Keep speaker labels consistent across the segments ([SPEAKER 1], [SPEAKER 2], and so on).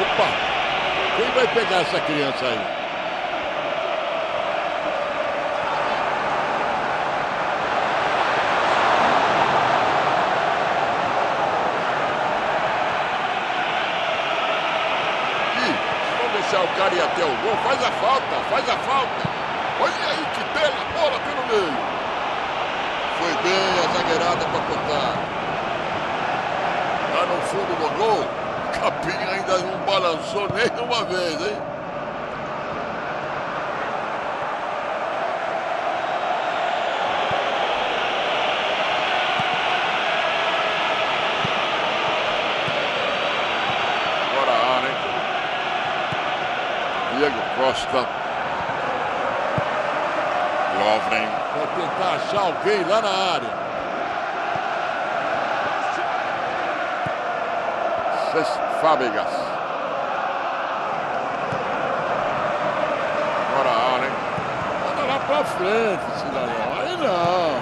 [SPEAKER 1] Opa! Quem vai pegar essa criança aí? deixar o cara ir até o gol. Faz a falta, faz a falta. Olha aí que bela bola pelo meio. Foi bem a zagueirada para cortar. Lá no fundo do gol, o Capinha ainda não balançou nem uma vez, hein? Diego Costa. Lovren. Vai tentar achar alguém lá na área. Cesc Fábricas. Agora a área. Manda lá pra frente, cidadão. Aí não.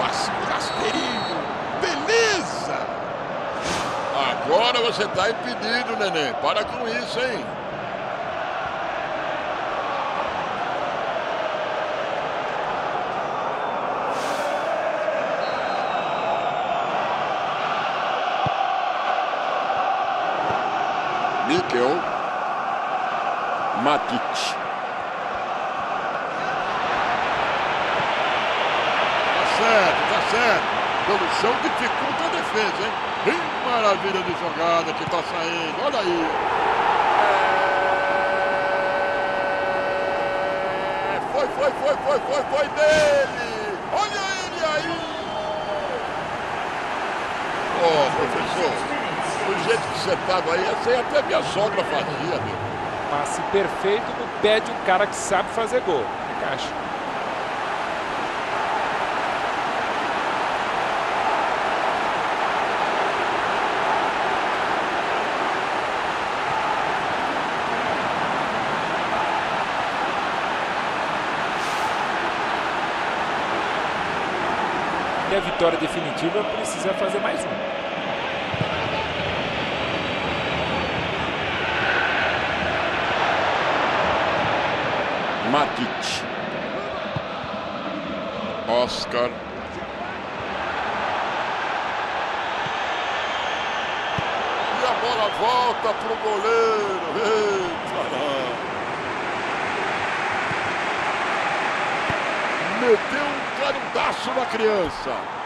[SPEAKER 1] Passe rasteirinho. Beleza. Agora você tá impedido, neném. Para com isso, hein? Mikel Matic. Tá certo, tá certo. Pelo chão dificulta a defesa, hein? Que maravilha de jogada que tá saindo. Olha aí. É... Foi, foi, foi, foi, foi, foi dele. Olha ele aí. Oh, professor do jeito que você estava aí, essa aí até minha sogra fazia, meu.
[SPEAKER 2] Passe perfeito no pé de um cara que sabe fazer gol. Encaixa. E a vitória definitiva precisa fazer mais um.
[SPEAKER 1] Matic. Oscar. E a bola volta pro goleiro. Eita, Meteu um carudaço na criança.